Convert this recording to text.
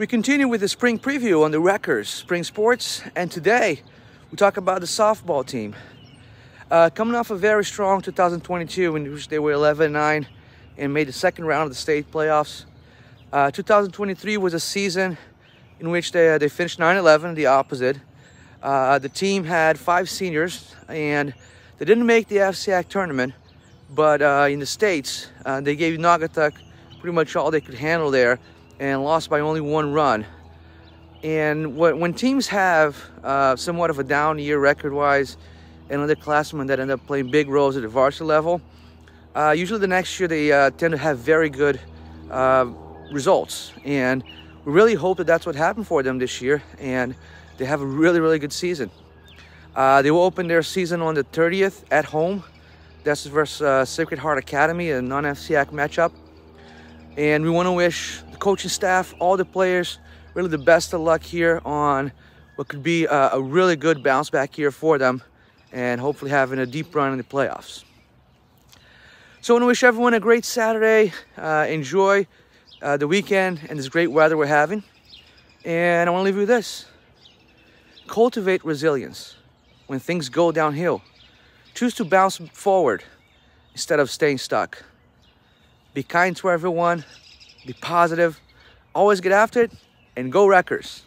We continue with the spring preview on the Wreckers Spring Sports, and today we talk about the softball team. Uh, coming off a very strong 2022 in which they were 11-9 and made the second round of the state playoffs. Uh, 2023 was a season in which they, uh, they finished 9-11, the opposite. Uh, the team had five seniors and they didn't make the FCIAC tournament, but uh, in the States, uh, they gave Naugatuck pretty much all they could handle there and lost by only one run. And when teams have uh, somewhat of a down year record-wise, and other underclassmen that end up playing big roles at the varsity level, uh, usually the next year they uh, tend to have very good uh, results. And we really hope that that's what happened for them this year, and they have a really, really good season. Uh, they will open their season on the 30th at home. That's versus uh, Sacred Heart Academy, a non-FCIAC matchup. And we want to wish the coaching staff, all the players, really the best of luck here on what could be a, a really good bounce back year for them and hopefully having a deep run in the playoffs. So I want to wish everyone a great Saturday. Uh, enjoy uh, the weekend and this great weather we're having. And I want to leave you with this. Cultivate resilience when things go downhill. Choose to bounce forward instead of staying stuck. Be kind to everyone. Be positive. Always get after it and go Wreckers.